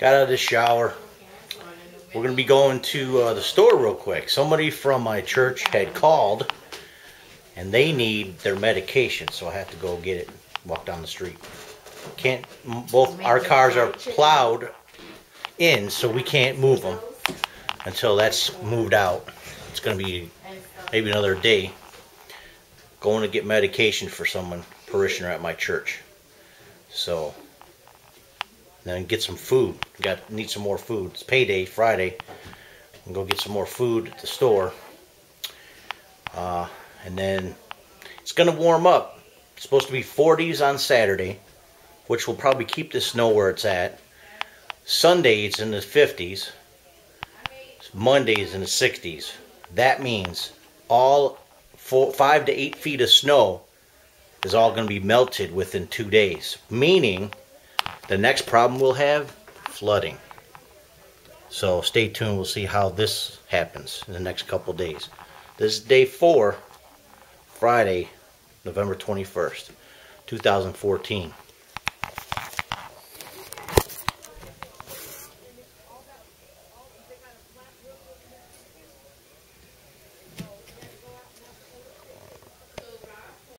Got out of the shower. We're going to be going to uh, the store real quick. Somebody from my church had called and they need their medication, so I have to go get it. Walk down the street. Can't, both our cars are plowed in, so we can't move them until that's moved out. It's going to be maybe another day. Going to get medication for someone, parishioner at my church. So, then get some food. Got need some more food. It's payday Friday. And go get some more food at the store. Uh, and then it's gonna warm up. It's supposed to be 40s on Saturday, which will probably keep the snow where it's at. Sunday it's in the 50s. Monday is in the 60s. That means all four, five to eight feet of snow is all going to be melted within two days. Meaning, the next problem we'll have flooding. So stay tuned. We'll see how this happens in the next couple days. This is day four, Friday, November 21st, 2014.